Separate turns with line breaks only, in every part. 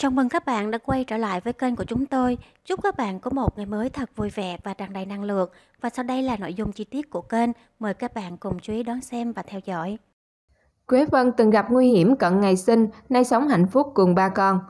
Chào mừng các bạn đã quay trở lại với kênh của chúng tôi. Chúc các bạn có một ngày mới thật vui vẻ và tràn đầy năng lượng. Và sau đây là nội dung chi tiết của kênh. Mời các bạn cùng chú ý đón xem và theo dõi.
Quế Vân từng gặp nguy hiểm cận ngày sinh, nay sống hạnh phúc cùng ba con.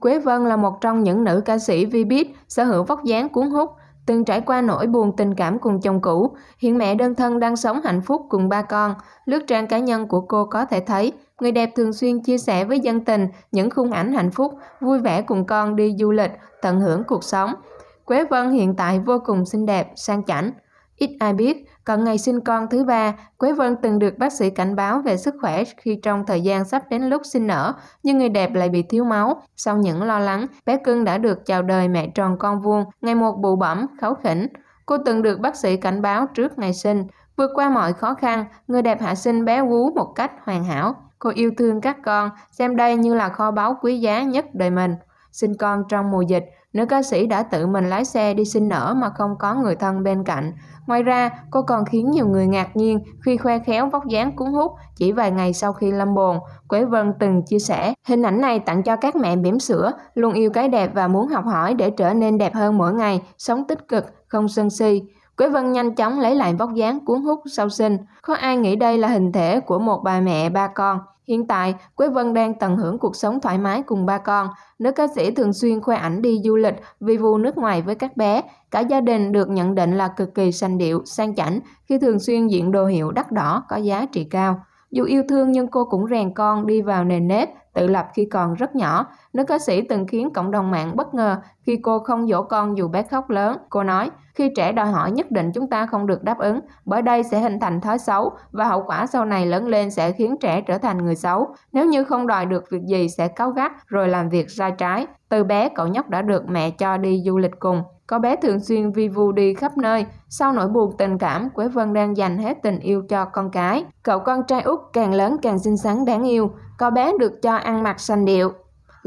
Quế Vân là một trong những nữ ca sĩ vi sở hữu vóc dáng cuốn hút, từng trải qua nỗi buồn tình cảm cùng chồng cũ, hiện mẹ đơn thân đang sống hạnh phúc cùng ba con. Lướt trang cá nhân của cô có thể thấy, người đẹp thường xuyên chia sẻ với dân tình những khung ảnh hạnh phúc, vui vẻ cùng con đi du lịch, tận hưởng cuộc sống. Quế Vân hiện tại vô cùng xinh đẹp, sang chảnh. Ít ai biết, còn ngày sinh con thứ ba, Quế Vân từng được bác sĩ cảnh báo về sức khỏe khi trong thời gian sắp đến lúc sinh nở, nhưng người đẹp lại bị thiếu máu. Sau những lo lắng, bé cưng đã được chào đời mẹ tròn con vuông, ngày một bụ bẩm, kháu khỉnh. Cô từng được bác sĩ cảnh báo trước ngày sinh. Vượt qua mọi khó khăn, người đẹp hạ sinh bé Vú một cách hoàn hảo. Cô yêu thương các con, xem đây như là kho báu quý giá nhất đời mình. Sinh con trong mùa dịch, nữ ca sĩ đã tự mình lái xe đi sinh nở mà không có người thân bên cạnh. Ngoài ra, cô còn khiến nhiều người ngạc nhiên khi khoe khéo vóc dáng cuốn hút chỉ vài ngày sau khi lâm bồn. Quế Vân từng chia sẻ, hình ảnh này tặng cho các mẹ bỉm sữa, luôn yêu cái đẹp và muốn học hỏi để trở nên đẹp hơn mỗi ngày, sống tích cực, không sân si. Quế Vân nhanh chóng lấy lại vóc dáng cuốn hút sau sinh. Có ai nghĩ đây là hình thể của một bà mẹ ba con. Hiện tại, Quế Vân đang tận hưởng cuộc sống thoải mái cùng ba con. Nữ ca sĩ thường xuyên khoe ảnh đi du lịch, vi vu nước ngoài với các bé. Cả gia đình được nhận định là cực kỳ sanh điệu, sang chảnh khi thường xuyên diện đồ hiệu đắt đỏ có giá trị cao. Dù yêu thương nhưng cô cũng rèn con đi vào nền nếp, tự lập khi còn rất nhỏ. Nữ ca sĩ từng khiến cộng đồng mạng bất ngờ khi cô không dỗ con dù bé khóc lớn. Cô nói, khi trẻ đòi hỏi nhất định chúng ta không được đáp ứng, bởi đây sẽ hình thành thói xấu và hậu quả sau này lớn lên sẽ khiến trẻ trở thành người xấu. Nếu như không đòi được việc gì sẽ cáu gắt rồi làm việc sai trái. Từ bé cậu nhóc đã được mẹ cho đi du lịch cùng. Có bé thường xuyên vi vu đi khắp nơi, sau nỗi buồn tình cảm, Quế Vân đang dành hết tình yêu cho con cái. Cậu con trai út càng lớn càng xinh xắn đáng yêu, có bé được cho ăn mặc sành điệu.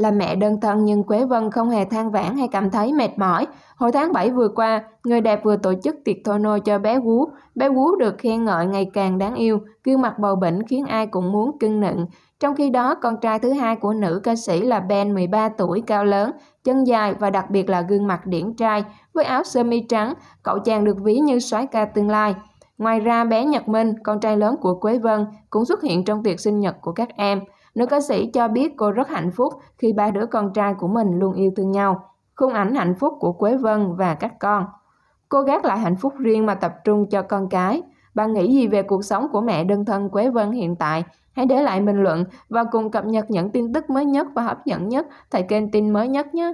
Là mẹ đơn thân nhưng Quế Vân không hề than vãn hay cảm thấy mệt mỏi. Hồi tháng 7 vừa qua, người đẹp vừa tổ chức tiệc thôi nô cho bé Vú. Bé Vú được khen ngợi ngày càng đáng yêu, gương mặt bầu bỉnh khiến ai cũng muốn cưng nựng. Trong khi đó, con trai thứ hai của nữ ca sĩ là Ben 13 tuổi cao lớn, chân dài và đặc biệt là gương mặt điển trai. Với áo sơ mi trắng, cậu chàng được ví như soái ca tương lai. Ngoài ra, bé Nhật Minh, con trai lớn của Quế Vân, cũng xuất hiện trong tiệc sinh nhật của các em. Nữ ca sĩ cho biết cô rất hạnh phúc khi ba đứa con trai của mình luôn yêu thương nhau. Khung ảnh hạnh phúc của Quế Vân và các con. Cô gác lại hạnh phúc riêng mà tập trung cho con cái. Bạn nghĩ gì về cuộc sống của mẹ đơn thân Quế Vân hiện tại? Hãy để lại bình luận và cùng cập nhật những tin tức mới nhất và hấp dẫn nhất tại kênh tin mới nhất nhé.